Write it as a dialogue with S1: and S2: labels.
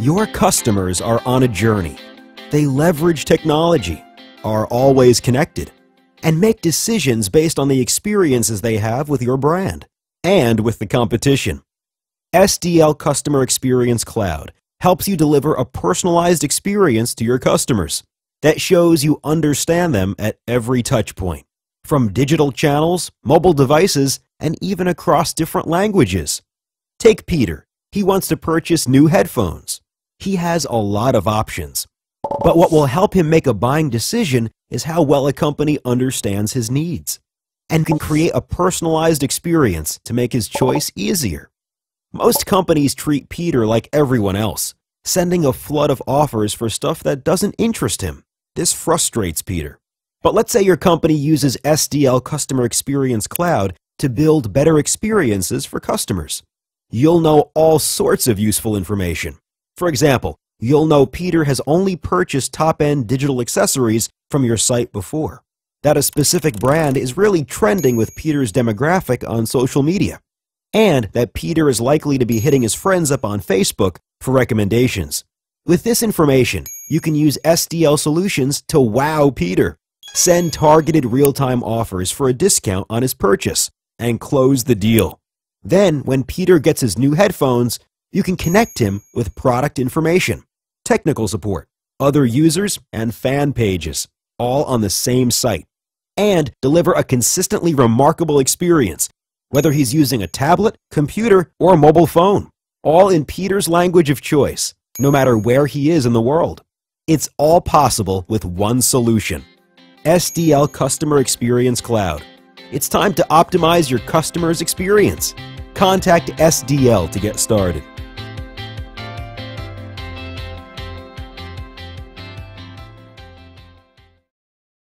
S1: Your customers are on a journey. They leverage technology, are always connected, and make decisions based on the experiences they have with your brand and with the competition. SDL Customer Experience Cloud helps you deliver a personalized experience to your customers that shows you understand them at every touchpoint, from digital channels, mobile devices, and even across different languages. Take Peter. He wants to purchase new headphones. He has a lot of options. But what will help him make a buying decision is how well a company understands his needs and can create a personalized experience to make his choice easier. Most companies treat Peter like everyone else, sending a flood of offers for stuff that doesn't interest him. This frustrates Peter. But let's say your company uses SDL Customer Experience Cloud to build better experiences for customers. You'll know all sorts of useful information. For example, you'll know Peter has only purchased top-end digital accessories from your site before, that a specific brand is really trending with Peter's demographic on social media, and that Peter is likely to be hitting his friends up on Facebook for recommendations. With this information, you can use SDL solutions to wow Peter. Send targeted real-time offers for a discount on his purchase and close the deal. Then, when Peter gets his new headphones, you can connect him with product information, technical support, other users, and fan pages, all on the same site, and deliver a consistently remarkable experience, whether he's using a tablet, computer, or mobile phone, all in Peter's language of choice, no matter where he is in the world. It's all possible with one solution SDL Customer Experience Cloud. It's time to optimize your customer's experience. Contact SDL to get started.